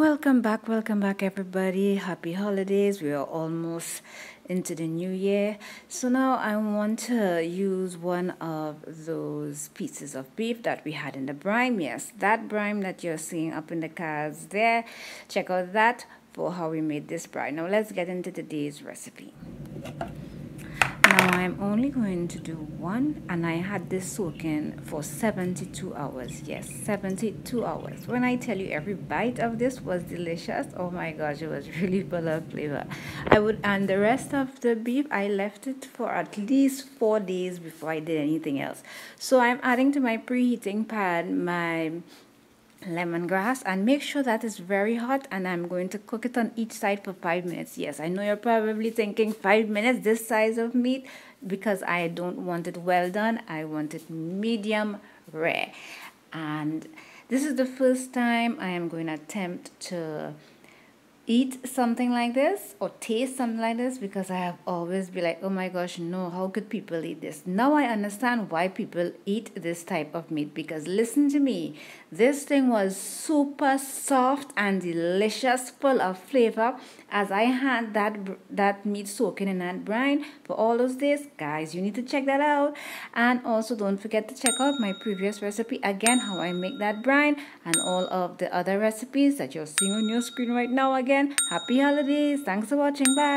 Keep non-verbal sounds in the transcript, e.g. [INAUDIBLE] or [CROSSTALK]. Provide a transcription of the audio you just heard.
welcome back welcome back everybody. Happy holidays. We are almost into the new year. So now i want to use one of those pieces of beef that we had in the brine. Yes that brine that you're seeing up in the cards there. Check out that for how we made this brine. Now let's get into today's recipe now I'm only going to do one and I had this soaking for 72 hours. Yes, 72 hours. When I tell you every bite of this was delicious, oh my gosh, it was [LAUGHS] really full of flavor. I would and the rest of the beef I left it for at least four days before I did anything else. So I'm adding to my preheating pan my lemongrass and make sure that is very hot and I'm going to cook it on each side for five minutes. Yes, I know you're probably thinking five minutes this size of meat because I don't want it well done. I want it medium rare. And this is the first time I am going to attempt to eat something like this or taste something like this because I have always been like, oh my gosh, no, how could people eat this? Now I understand why people eat this type of meat because listen to me, this thing was super soft and delicious, full of flavor. As I had that that meat soaking in that brine for all those days, guys, you need to check that out. And also don't forget to check out my previous recipe again, how I make that brine and all of the other recipes that you're seeing on your screen right now again. Happy holidays. Thanks for watching. Bye.